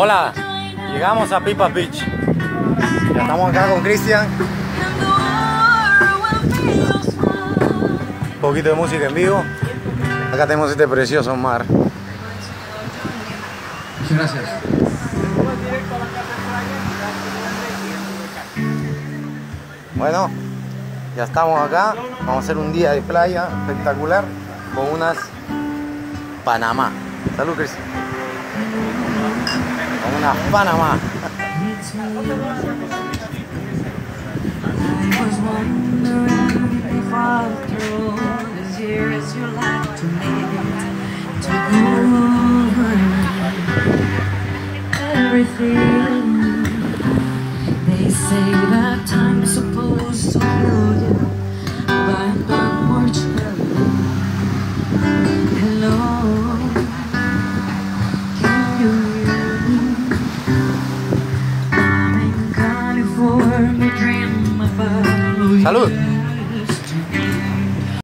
Hola, llegamos a Pipa Beach. Ya estamos acá con Cristian. Un poquito de música en vivo. Acá tenemos este precioso mar. Gracias. Bueno, ya estamos acá. Vamos a hacer un día de playa espectacular con unas Panamá. Salud, Cristian. Panama, Panama. I was wondering if all to over everything. They say that time. Salud.